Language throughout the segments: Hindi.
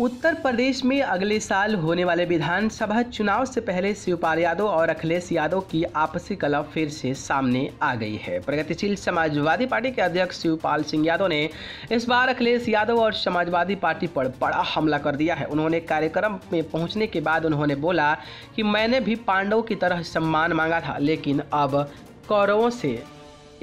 उत्तर प्रदेश में अगले साल होने वाले विधानसभा चुनाव से पहले शिवपाल यादव और अखिलेश यादव की आपसी कला फिर से सामने आ गई है। प्रगतिशील समाजवादी पार्टी के अध्यक्ष शिवपाल सिंह यादव ने इस बार अखिलेश यादव और समाजवादी पार्टी पर बड़ा हमला कर दिया है। उन्होंने कार्यक्रम में पहुँचने के बाद उन्होंने बोला कि मैंने भी पांडव की तरह सम्मान मांगा था, लेकिन अब कौरवों से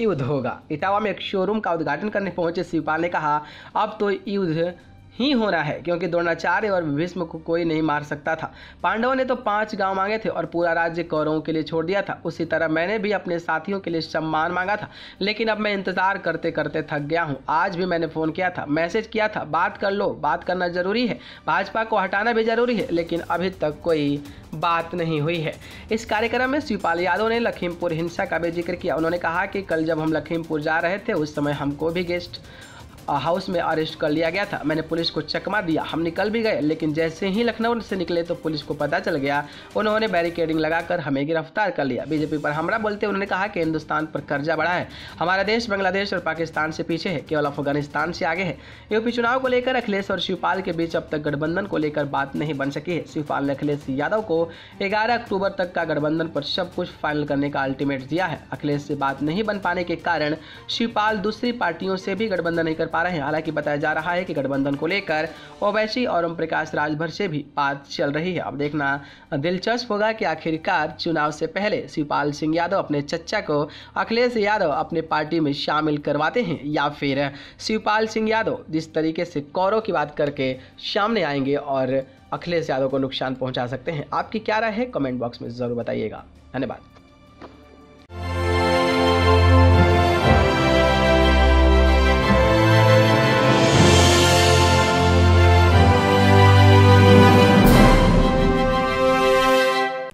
युद्ध होगा। इटावा में एक शोरूम का उद्घाटन करने पहुँचे शिवपाल ने कहा, अब तो युद्ध ही होना है, क्योंकि द्रोणाचार्य और भीष्म को कोई नहीं मार सकता था। पांडवों ने तो पाँच गाँव मांगे थे और पूरा राज्य कौरवों के लिए छोड़ दिया था। उसी तरह मैंने भी अपने साथियों के लिए सम्मान मांगा था, लेकिन अब मैं इंतज़ार करते करते थक गया हूँ। आज भी मैंने फ़ोन किया था, मैसेज किया था, बात कर लो, बात करना ज़रूरी है, भाजपा को हटाना भी ज़रूरी है, लेकिन अभी तक कोई बात नहीं हुई है। इस कार्यक्रम में शिवपाल यादव ने लखीमपुर हिंसा का भी ज़िक्र किया। उन्होंने कहा कि कल जब हम लखीमपुर जा रहे थे, उस समय हमको भी गेस्ट हाउस में अरेस्ट कर लिया गया था। मैंने पुलिस को चकमा दिया। हम निकल भी गए, लेकिन जैसे ही लखनऊ से निकले तो पुलिस को पता चल गया, उन्होंने बैरिकेडिंग लगाकर हमें गिरफ़्तार कर लिया। बीजेपी पर हमला बोलते उन्होंने कहा कि हिंदुस्तान पर कर्जा बढ़ा है। हमारा देश बांग्लादेश और पाकिस्तान से पीछे है, केवल अफ़गानिस्तान से आगे है। यूपी चुनाव को लेकर अखिलेश और शिवपाल के बीच अब तक गठबंधन को लेकर बात नहीं बन सकी है। शिवपाल ने अखिलेश यादव को ग्यारह अक्टूबर तक का गठबंधन पर सब कुछ फाइनल करने का अल्टीमेट दिया है। अखिलेश से बात नहीं बन पाने के कारण शिवपाल दूसरी पार्टियों से भी गठबंधन नहीं कर पा रहे हैं। हालाँकि बताया जा रहा है कि गठबंधन को लेकर ओवैसी और ओम प्रकाश राजभर से भी बात चल रही है। अब देखना दिलचस्प होगा कि आखिरकार चुनाव से पहले शिवपाल सिंह यादव अपने चच्चा को अखिलेश यादव अपने पार्टी में शामिल करवाते हैं या फिर शिवपाल सिंह यादव जिस तरीके से कौरों की बात करके सामने आएँगे और अखिलेश यादव को नुकसान पहुँचा सकते हैं। आपकी क्या राय है? कमेंट बॉक्स में ज़रूर बताइएगा। धन्यवाद।